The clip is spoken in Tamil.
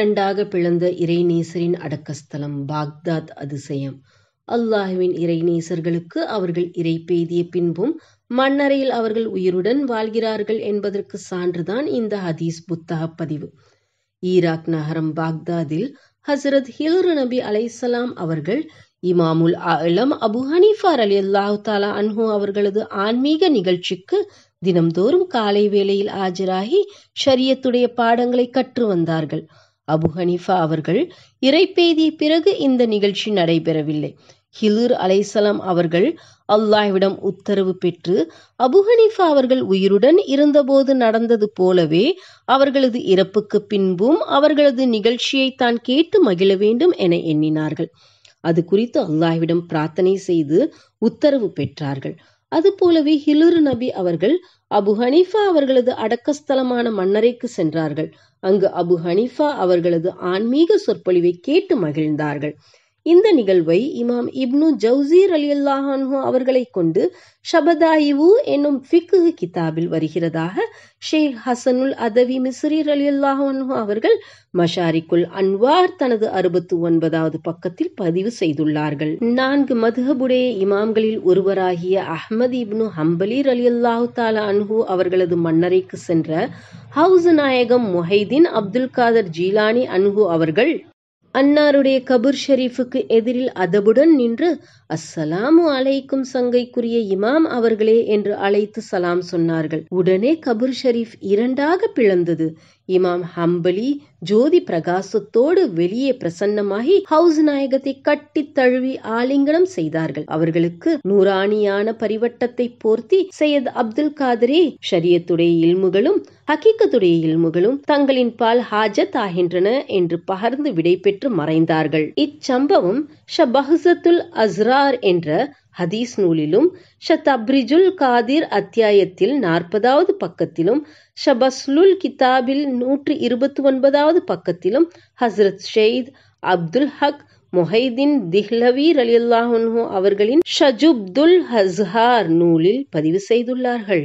இரண்டாக பிளந்த இறைநேசரின் அடக்கஸ்தலம் பாக்தாத் அதிசயம். அல்லாஹுவின் இறைநேசர்களுக்கு அவர்கள் இறை பெய்திய பின்பும் மண்ணறையில் அவர்கள் உயிருடன் வாழ்கிறார்கள் என்பதற்கு சான்றுதான் இந்த ஹதீஸ் புத்தக பதிவு. ஈராக் நகரம் பாக்தாதில் ஹசரத் ஹிலரு நபி அலைசலாம் அவர்கள் இமாமுல் அலம் அபு ஹனீஃபார் அலி அல்லாஹு தாலா அன்ஹு அவர்களது ஆன்மீக நிகழ்ச்சிக்கு தினம்தோறும் காலை வேளையில் ஆஜராகி ஷரியத்துடைய பாடங்களை கற்று வந்தார்கள். அபு ஹனிஃபா அவர்கள் இறைப்பேதிய பிறகு இந்த நிகழ்ச்சி நடைபெறவில்லை. ஹிலூர் அலைசலாம் அவர்கள் அல்லாஹ்விடம் உத்தரவு பெற்று அபுஹனீஃபா அவர்கள் உயிருடன் இருந்தபோது நடந்தது போலவே அவர்களது இறப்புக்கு பின்பும் அவர்களது நிகழ்ச்சியை தான் கேட்டு மகிழ வேண்டும் என எண்ணினார்கள். அது குறித்து அல்லாஹ்விடம் பிரார்த்தனை செய்து உத்தரவு பெற்றார்கள். அதுபோலவே ஹிலுர் நபி அவர்கள் அபு ஹனீஃபா அவர்களது அடக்கஸ்தலமான மன்னரைக்கு சென்றார்கள். அங்கு அபு ஹனீஃபா அவர்களது ஆன்மீக சொற்பொழிவை கேட்டு மகிழ்ந்தார்கள். இந்த நிகழ்வை இமாம் இப்னு ஜவுசீர் அலி அல்லாஹான்ஹு அவர்களை கொண்டு ஷபதாயிவு என்னும் ஃபிக்கு கிதாபில் வருகிறதாக ஷேக் ஹசனுல் அதவி மிஸ்ரீர் அலி அல்லாஹான்ஹு அவர்கள் மஷாரிக்குல் அன்வார் தனது அறுபத்து ஒன்பதாவது பக்கத்தில் பதிவு செய்துள்ளார்கள். நான்கு மதுஹபுடைய இமாம்களில் ஒருவராகிய அஹ்மது இப்னு ஹம்பலீர் அலி அல்லாஹு தாலா அன்ஹு அவர்களது மன்னரைக்கு சென்ற ஹவுஸ் நாயகம் முஹைதீன் அப்துல் காதர் ஜீலானி அன்ஹு அவர்கள் அன்னாருடைய கபூர் ஷெரீஃபுக்கு எதிரில் அதபுடன் நின்று அஸ்ஸலாமு அலைக்கும் சங்கைக்குரிய இமாம் அவர்களே என்று அழைத்து சலாம் சொன்னார்கள். உடனே கபூர் ஷெரீஃப் இரண்டாக பிளந்தது. இமாம் ஹம்பலி ஜோதி பிரகாசத்தோடு வெளியே பிரசன்னமாகி ஹவுஸ் நாயகத்தை கட்டி தழுவி ஆலிங்கனம் செய்தார்கள். அவர்களுக்கு நூறானியான பரிவட்டத்தை போர்த்தி சையத் அப்துல் காதரே ஷரியத்துடைய இல்முகளும் ஹக்கீக்கத்துடைய இல்முகளும் தங்களின் பால் ஹாஜத் ஆகின்றன என்று பகர்ந்து விடை பெற்று மறைந்தார்கள். இச்சம்பவம் ஷபஹசத்துல் அஸ்ரார் என்ற ஹதீஸ் நூலிலும் ஷதப்ரிஜுல் காதிர் அத்தியாயத்தில் நாற்பதாவது பக்கத்திலும் ஷபஸ்லுல் கிதாபில் நூற்றி இருபத்தி ஒன்பதாவது பக்கத்திலும் ஹசரத் ஷெய்த் அப்துல் ஹக் மொஹைதீன் திஹ்லவி ரலியல்லாஹு அவர்களின் ஷஜுப்துல் ஹஸ்ஹார் நூலில் பதிவு செய்துள்ளார்கள்.